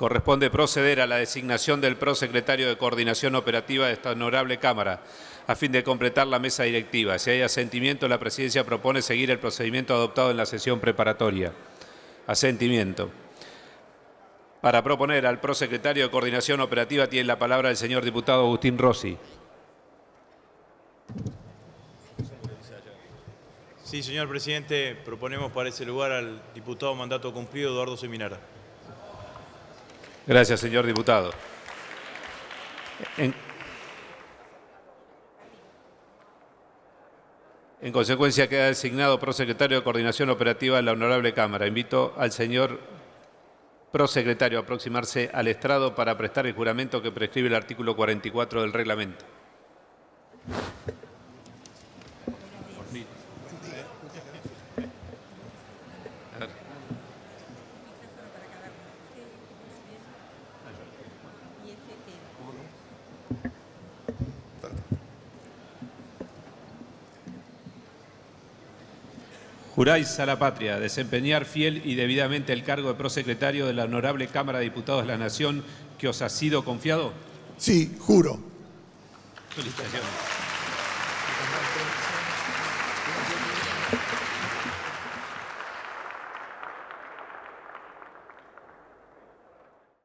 Corresponde proceder a la designación del prosecretario de Coordinación Operativa de esta honorable Cámara, a fin de completar la mesa directiva. Si hay asentimiento, la Presidencia propone seguir el procedimiento adoptado en la sesión preparatoria. Asentimiento. Para proponer al prosecretario de Coordinación Operativa tiene la palabra el señor diputado Agustín Rossi. Sí, señor presidente, proponemos para ese lugar al diputado mandato cumplido Eduardo Seminara. Gracias, señor diputado. En, en consecuencia, queda designado prosecretario de Coordinación Operativa de la Honorable Cámara. Invito al señor prosecretario a aproximarse al estrado para prestar el juramento que prescribe el artículo 44 del reglamento. Juráis a la patria, desempeñar fiel y debidamente el cargo de prosecretario de la Honorable Cámara de Diputados de la Nación que os ha sido confiado. Sí, juro. Felicitaciones.